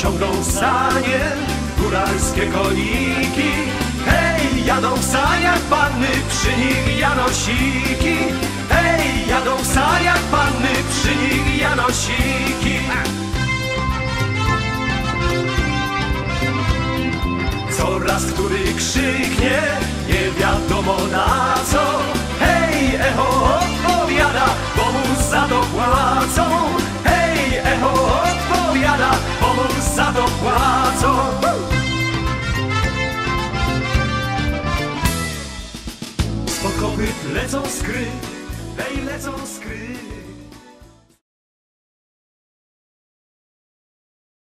jadą sanie, góralskie koniki. Hej, jadą w saniach panny, przy nich janosiki. Hej, jadą w saniach panny, przy nich janosiki. Coraz który krzyknie, nie wiadomo na dopłacą. Spokopyt lecą skry, ej lecą skry.